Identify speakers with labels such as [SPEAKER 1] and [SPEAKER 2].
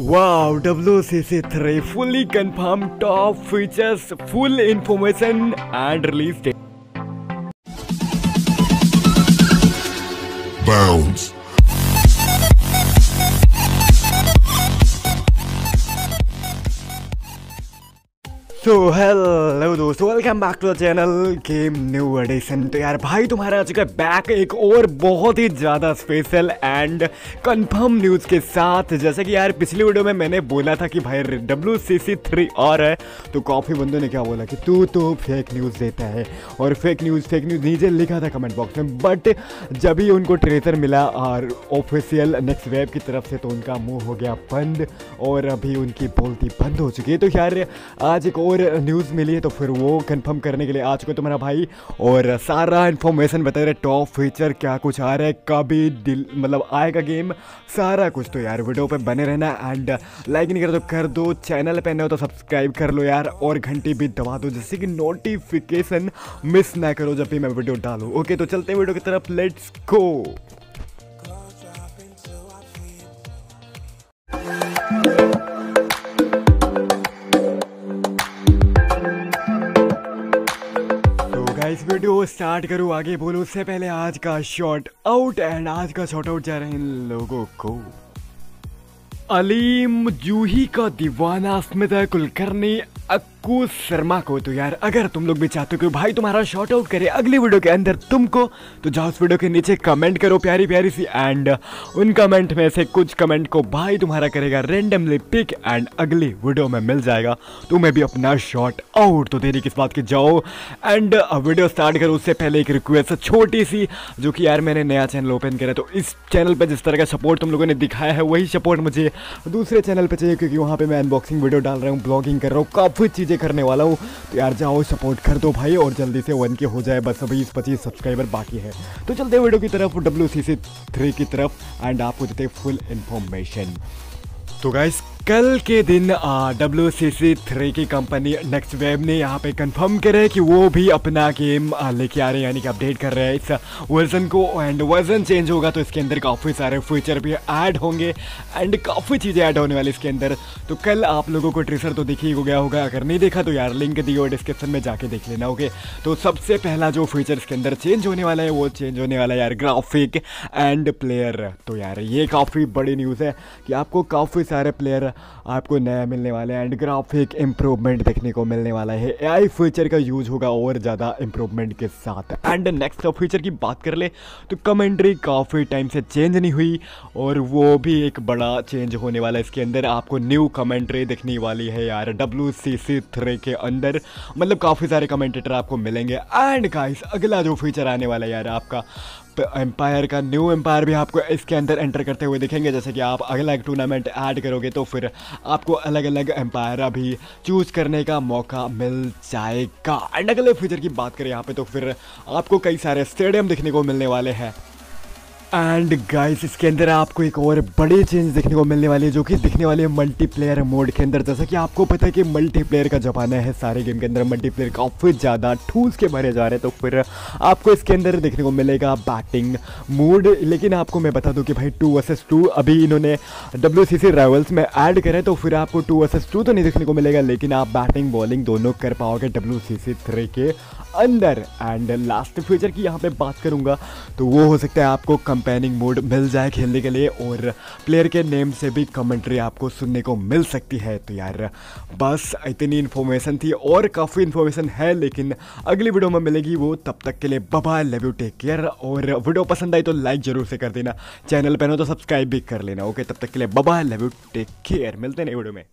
[SPEAKER 1] Wow, WCC3 fully confirmed top features, full information and release date.
[SPEAKER 2] Bounce.
[SPEAKER 1] So hello दोस्तों welcome back to the channel game new edition तो यार, भाई, तुम्हारा आ चुका है back एक और बहुत ही ज़्यादा स्पेशल एंड कंफर्म न्यूज़ के साथ, जैसे कि यार, पिछली वीडियो में मैंने बोला था कि भाई डब्ल्यू सी सी थ्री और है तो काफ़ी बंदों ने क्या बोला कि तू तो फेक न्यूज़ देता है, और फेक न्यूज़ फेक न्यूज़ नीचे लिखा था कमेंट बॉक्स में बट जब ही उनको ट्रेजर मिला, और ऑफिशियल नेक्स्ट वेब की तरफ़ से तो उनका मुँह हो गया बंद, और अभी उनकी बोलती बंद हो चुकी है। तो यार, आज एक और न्यूज़ मिली है तो फिर वो कंफर्म करने के लिए आ चुका तुम्हारा भाई। और सारा इन्फॉर्मेशन बता रहे टॉप फीचर क्या कुछ आ रहा है, कभी दिल मतलब आएगा गेम सारा कुछ तो यार वीडियो पे बने रहना एंड लाइक नहीं कर तो कर दो चैनल पे नए हो तो सब्सक्राइब कर लो यार, और घंटी भी दबा दो जिससे कि नोटिफिकेशन मिस ना करो जब भी मैं वीडियो डालूँ। ओके तो चलते हैं वीडियो की तरफ़ let's go guys video start करूँ आगे बोलो, उससे पहले आज का शॉर्ट आउट एंड आज का शॉर्ट आउट जा रहे हैं इन लोगों को। अलीम जूही का दीवाना स्मिता कुलकर्णी अक्कू शर्मा को तो यार, अगर तुम लोग भी चाहते हो कि भाई तुम्हारा शॉर्ट आउट करे अगली वीडियो के अंदर तुमको तो जाओ उस वीडियो के नीचे कमेंट करो प्यारी प्यारी सी एंड उन कमेंट में से कुछ कमेंट को भाई तुम्हारा करेगा रेंडमली पिक एंड अगली वीडियो में मिल जाएगा। तुम्हें भी अपना शॉर्ट आउट तो देरी किस बात की, जाओ एंड वीडियो स्टार्ट करो। उससे पहले एक रिक्वेस्ट छोटी सी, जो कि यार मैंने नया चैनल ओपन करा तो इस चैनल पर जिस तरह का सपोर्ट तुम लोगों ने दिखाया है, वही सपोर्ट मुझे दूसरे चैनल पर चाहिए, क्योंकि वहाँ पर मैं अनबॉक्सिंग वीडियो डाल रहा हूँ ब्लॉगिंग कर रहा हूँ, काफ़ी चीज़ें करने वाला हूँ। तो यार जाओ सपोर्ट कर दो भाई और जल्दी से वन के हो जाए। बस बीस पच्चीस सब्सक्राइबर बाकी है। तो चलते वीडियो की तरफ़ डब्ल्यू सी की तरफ़ एंड आपको देते फुल इन्फॉर्मेशन तो गाइस कल के दिन डब्ल्यू सी सी थ्री की कंपनी नेक्स्ट वेब ने यहाँ पे कंफर्म करे कि वो भी अपना गेम लेके आ रहे हैं, यानी कि अपडेट कर रहे हैं। इस वर्जन को एंड वर्जन चेंज होगा तो इसके अंदर काफ़ी सारे फीचर भी ऐड होंगे एंड काफ़ी चीज़ें ऐड होने वाली इसके अंदर। तो कल आप लोगों को ट्रेसर तो दिख ही गया होगा, अगर नहीं देखा तो यार लिंक दी दिए डिस्क्रिप्शन में जाके देख लेना ओके तो सबसे पहला जो फीचर इसके अंदर चेंज होने वाला है, वो चेंज होने वाला है यार ग्राफिक एंड प्लेयर तो यार, ये काफ़ी बड़ी न्यूज़ है कि आपको काफ़ी सारे प्लेयर आपको नया मिलने वाले हैं एंड ग्राफिक इम्प्रूवमेंट देखने को मिलने वाला है। एआई फीचर का यूज़ होगा और ज़्यादा इम्प्रूवमेंट के साथ। एंड नेक्स्ट फीचर की बात कर ले तो कमेंट्री काफ़ी टाइम से चेंज नहीं हुई, और वो भी एक बड़ा चेंज होने वाला है इसके अंदर। आपको न्यू कमेंट्री दिखने वाली है यार डब्ल्यू सी सी थ्री के अंदर। मतलब काफ़ी सारे कमेंटेटर आपको मिलेंगे। एंड गाइस अगला जो फीचर आने वाला है यार आपका एम्पायर का न्यू एम्पायर भी आपको इसके अंदर एंटर करते हुए दिखेंगे। जैसे कि आप अलग अलग टूर्नामेंट ऐड करोगे तो फिर आपको अलग अलग एम्पायर भी चूज़ करने का मौका मिल जाएगा। एंड अगले फ्यूचर की बात करें यहाँ पे तो फिर आपको कई सारे स्टेडियम देखने को मिलने वाले हैं। एंड गाइस इसके अंदर आपको एक और बड़ी चेंज देखने को मिलने वाली है, जो कि दिखने वाली है मल्टीप्लेयर मोड के अंदर। जैसा कि आपको पता है कि मल्टीप्लेयर का जमाना है सारे गेम के अंदर। मल्टीप्लेयर काफ़ी ज़्यादा टूल्स के भरे जा रहे हैं तो फिर आपको इसके अंदर देखने को मिलेगा बैटिंग मोड लेकिन आपको मैं बता दूँ कि भाई टू वर्सेस टू अभी इन्होंने डब्ल्यू सी सी राइवल्स में ऐड करें तो फिर आपको टू वर्सेस टू तो नहीं देखने को मिलेगा, लेकिन आप बैटिंग बॉलिंग दोनों कर पाओगे डब्ल्यू सी सी थ्री के। अंदर एंड लास्ट फ्यूचर की यहाँ पे बात करूँगा तो वो हो सकता है आपको कंपेनिंग मोड मिल जाए खेलने के लिए और प्लेयर के नेम से भी कमेंट्री आपको सुनने को मिल सकती है। तो यार, बस इतनी इन्फॉर्मेशन थी और काफ़ी इन्फॉर्मेशन है, लेकिन अगली वीडियो में मिलेगी वो। तब तक के लिए बाबा लव यू टेक केयर और वीडियो पसंद आई तो लाइक ज़रूर से कर देना। चैनल पर हो तो सब्सक्राइब भी कर लेना ओके तब तक के लिए बाबा लव यू टेक केयर मिलते हैं वीडियो में।